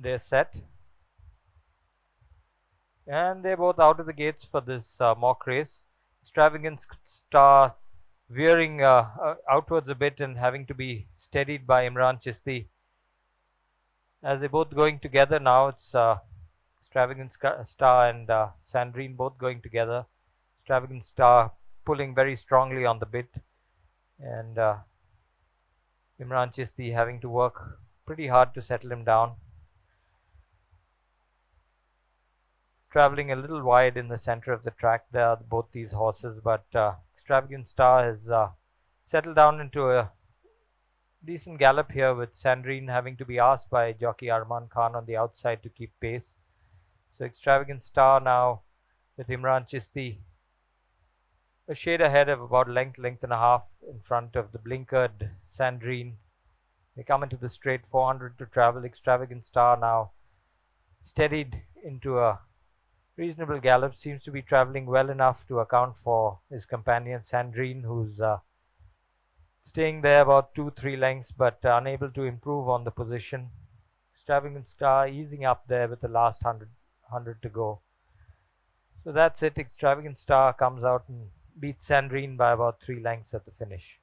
their set. And they're both out of the gates for this uh, mock race. Extravagant Star veering uh, uh, outwards a bit and having to be steadied by Imran Chisti. As they're both going together now, it's uh, Extravagant Star and uh, Sandrine both going together. Extravagant Star pulling very strongly on the bit and Imran Chisti having to work pretty hard to settle him down. Traveling a little wide in the center of the track there, are both these horses, but uh, Extravagant Star has uh, settled down into a decent gallop here with Sandrine having to be asked by jockey Arman Khan on the outside to keep pace. So Extravagant Star now with Imran Chisti a shade ahead of about length, length and a half in front of the blinkered Sandrine. They come into the straight 400 to travel. Extravagant Star now steadied into a reasonable gallop. Seems to be traveling well enough to account for his companion Sandrine, who's uh, staying there about two, three lengths, but uh, unable to improve on the position. Extravagant Star easing up there with the last 100, 100 to go. So that's it. Extravagant Star comes out and beats Sandrine by about three lengths at the finish.